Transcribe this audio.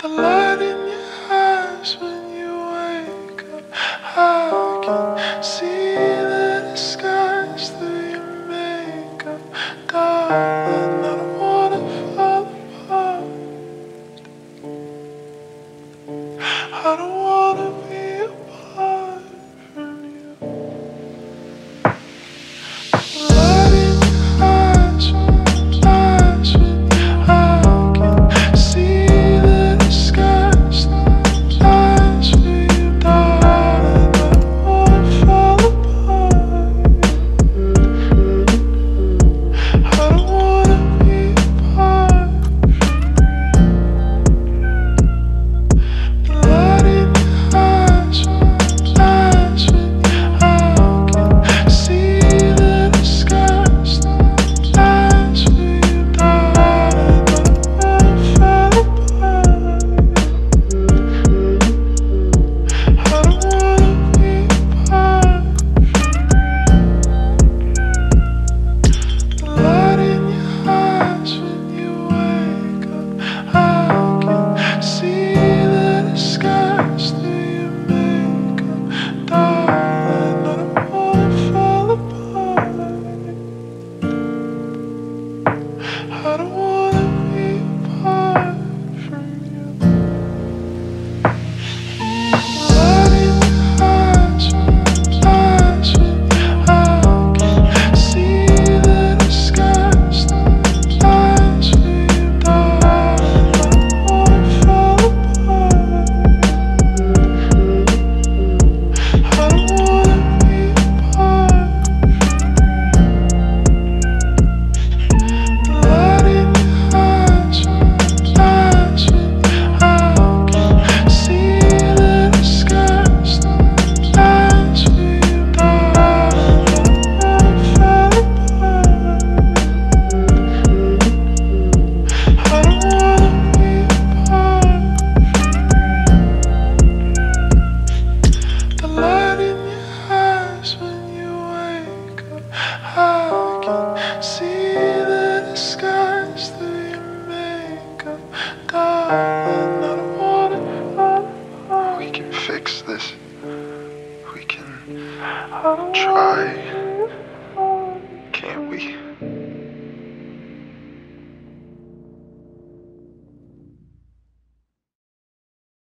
The light in your eyes when you wake up, I can see the disguise through your makeup, darling. I don't wanna fall apart. I don't. wanna. Try.